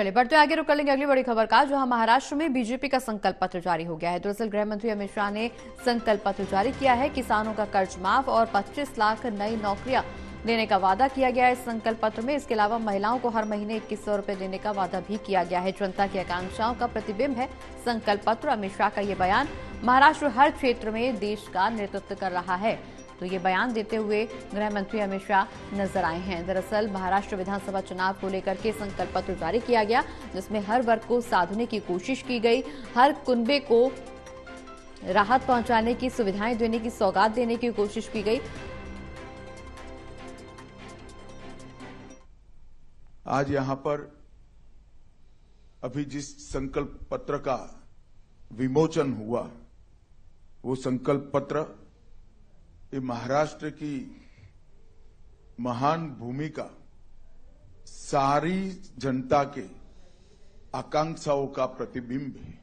चलिए बढ़ते आगे रुक कर लेंगे अगली बड़ी खबर का जहाँ महाराष्ट्र में बीजेपी का संकल्प पत्र जारी हो गया है। दरअसल गृह मंत्री अमित शाह ने संकल्प पत्र जारी किया है। किसानों का कर्ज माफ़ और 25 लाख नई नौकरियाँ देने का वादा किया गया है। इस संकल्प पत्र में इसके अलावा महिलाओं को हर महीने इक्कीस सौ रुपये देने का वादा भी किया गया है। जनता की आकांक्षाओं का प्रतिबिंब है। संकल्प पत्र, अमित शाह का ये बयान, महाराष्ट्र हर क्षेत्र में देश का नेतृत्व कर रहा है। तो ये बयान देते हुए गृह मंत्री अमित शाह नज़र आए हैं। दरअसल महाराष्ट्र विधानसभा चुनाव को लेकर के संकल्प पत्र जारी किया गया, जिसमें हर वर्ग को साधने की कोशिश की गई, हर कुंबे को राहत पहुँचाने की, सुविधाएँ देने की, सौगात देने की कोशिश की गई। आज यहाँ पर अभी जिस संकल्प पत्र का विमोचन हुआ, वो संकल्प पत्र ये महाराष्ट्र की महान भूमिका सारी जनता के आकांक्षाओं का प्रतिबिंब है।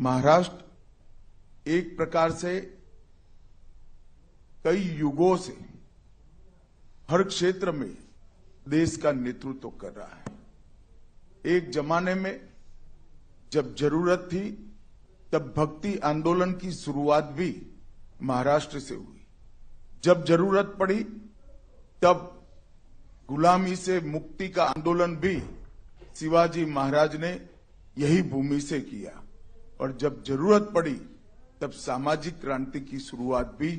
महाराष्ट्र एक प्रकार से कई युगों से हर क्षेत्र में देश का नेतृत्व कर रहा है। एक जमाने में जब ज़रूरत थी, तब भक्ति आंदोलन की शुरुआत भी महाराष्ट्र से हुई। जब ज़रूरत पड़ी, तब गुलामी से मुक्ति का आंदोलन भी शिवाजी महाराज ने यही भूमि से किया। और जब ज़रूरत पड़ी, तब सामाजिक क्रांति की शुरुआत भी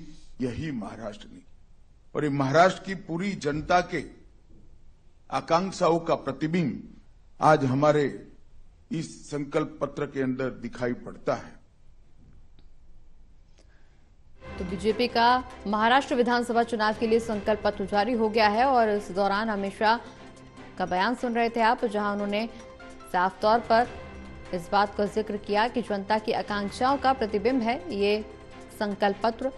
यही महाराष्ट्र ने और ये महाराष्ट्र की पूरी जनता के आकांक्षाओं का प्रतिबिंब आज हमारे इस संकल्प पत्र के अंदर दिखाई पड़ता है। तो बीजेपी का महाराष्ट्र विधानसभा चुनाव के लिए संकल्प पत्र जारी हो गया है और इस दौरान अमित शाह का बयान सुन रहे थे आप, जहाँ उन्होंने साफ़ तौर पर इस बात का ज़िक्र किया कि जनता की आकांक्षाओं का प्रतिबिंब है। ये संकल्प पत्र,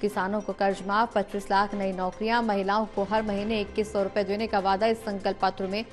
किसानों को कर्ज माफ़ 25 लाख नई नौकरियाँ, महिलाओं को हर महीने इक्कीस सौ रुपये देने का वादा इस संकल्प पत्र में,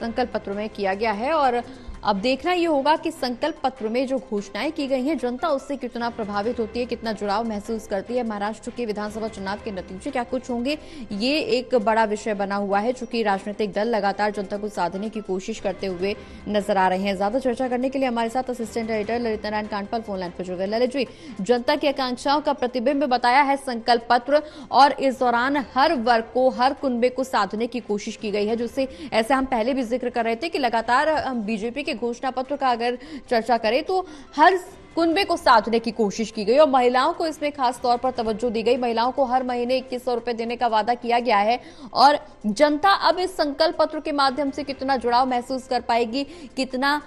संकल्प पत्र में किया गया है और अब देखना ये होगा कि संकल्प पत्र में जो घोषणाएँ की गई हैं, जनता उससे कितना प्रभावित होती है, कितना जुड़ाव महसूस करती है? महाराष्ट्र के विधानसभा चुनाव के नतीजे क्या कुछ होंगे? ये एक बड़ा विषय बना हुआ है, चूँकि राजनीतिक दल लगातार जनता को साधने की कोशिश करते हुए नज़र आ रहे हैं। ज़्यादा चर्चा करने के लिए हमारे साथ assistant editor Lalit Narayan Kandpal phone line पर जुड़ गए। ललित जी, जनता की आकांक्षाओं का प्रतिबिंब बताया है संकल्प पत्र और इस दौरान हर वर्ग को, हर कुंबे को साधने की कोशिश की गई है, जिससे ऐसे हम पहले भी ज़िक्र कर रहे थे कि लगातार हम बीजेपी के घोषणा पत्र का अगर चर्चा करें तो हर कुंबे को साधने की कोशिश की गई और महिलाओं को इसमें खास तौर पर तवज्जो दी गई। महिलाओं को हर महीने इक्कीस सौ रुपए देने का वादा किया गया है और जनता अब इस संकल्प पत्र के माध्यम से कितना जुड़ाव महसूस कर पाएगी, कितना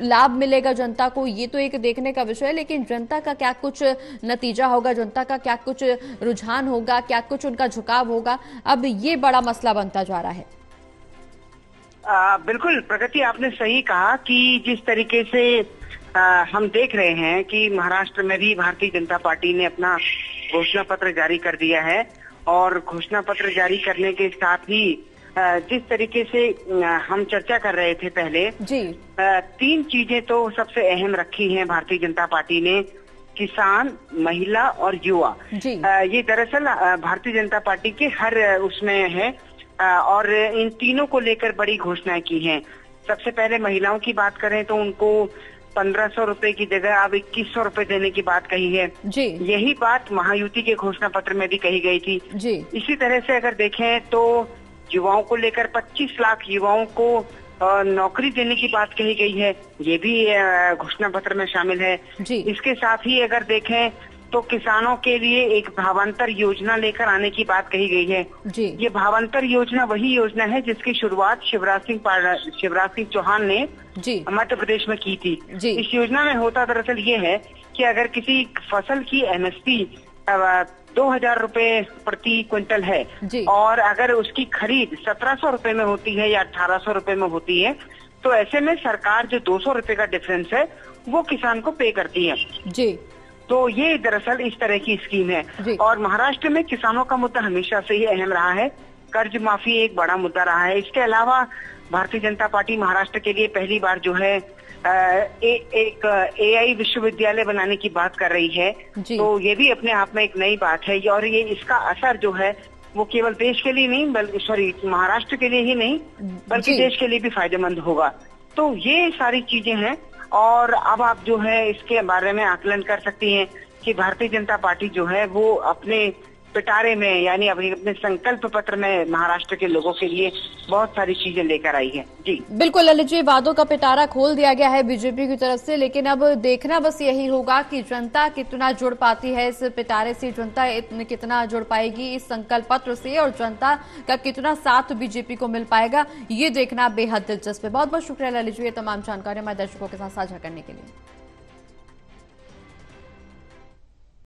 लाभ मिलेगा जनता को, ये तो एक देखने का विषय है, लेकिन जनता का क्या कुछ नतीजा होगा, जनता का क्या कुछ रुझान होगा, क्या कुछ उनका झुकाव होगा, अब ये बड़ा मसला बनता जा रहा है। आ, बिल्कुल प्रगति आपने सही कहा कि जिस तरीके से आ, हम देख रहे हैं कि महाराष्ट्र में भी भारतीय जनता पार्टी ने अपना घोषणा पत्र जारी कर दिया है और घोषणा पत्र जारी करने के साथ ही जिस तरीके से हम चर्चा कर रहे थे पहले जी। तीन चीज़ें तो सबसे अहम रखी हैं भारतीय जनता पार्टी ने किसान महिला और युवा। जी। ये दरअसल भारतीय जनता पार्टी के हर उसमें है। और इन तीनों को लेकर बड़ी घोषणाएँ की हैं। सबसे पहले महिलाओं की बात करें तो उनको पंद्रह सौ रुपये की जगह अब इक्कीस सौ रुपये देने की बात कही है। जी। यही बात महायुति के घोषणा पत्र में भी कही गई थी। जी। इसी तरह से अगर देखें तो युवाओं को लेकर 25 लाख युवाओं को नौकरी देने की बात कही गई है। ये भी घोषणा पत्र में शामिल है। जी। इसके साथ ही अगर देखें तो किसानों के लिए एक भावांतर योजना लेकर आने की बात कही गई है। जी। ये भावांतर योजना वही योजना है जिसकी शुरुआत शिवराज सिंह शिवराज सिंह चौहान ने मध्य प्रदेश में की थी। जी। इस योजना में होता दरअसल ये है कि अगर किसी फ़सल की एमएसपी दो हज़ार रूपए प्रति क्विंटल है और अगर उसकी खरीद सत्रह सौ रुपये में होती है या अठारह सौ रुपये में होती है तो ऐसे में सरकार जो दो सौ रुपये का डिफरेंस है वो किसान को पे करती है। जी। तो ये दरअसल इस तरह की स्कीम है। और महाराष्ट्र में किसानों का मुद्दा हमेशा से ही अहम रहा है। कर्ज माफ़ी एक बड़ा मुद्दा रहा है। इसके अलावा भारतीय जनता पार्टी महाराष्ट्र के लिए पहली बार जो है ए, एक एआई विश्वविद्यालय बनाने की बात कर रही है। तो ये भी अपने आप में एक नई बात है। और ये इसका असर जो है वो केवल देश के लिए नहीं बल्कि सॉरी महाराष्ट्र के लिए ही नहीं बल्कि देश के लिए भी फ़ायदेमंद होगा। तो ये सारी चीज़ें हैं। और अब आप जो है इसके बारे में आकलन कर सकती हैं कि भारतीय जनता पार्टी जो है वो अपने पिटारे में, यानी अभी अपने संकल्प पत्र में महाराष्ट्र के लोगों के लिए बहुत सारी चीज़ें लेकर आई है। जी। बिल्कुल, ललित जी, वादों का पिटारा खोल दिया गया है बीजेपी की तरफ़ से, लेकिन अब देखना बस यही होगा कि जनता कितना जुड़ पाती है इस पिटारे से, जनता कितना जुड़ पाएगी इस संकल्प पत्र से, और जनता का कितना साथ बीजेपी को मिल पाएगा, ये देखना बेहद दिलचस्प है। बहुत बहुत शुक्रिया, ललित जी, ये तमाम जानकारी हमारे दर्शकों के साथ साझा करने के लिए।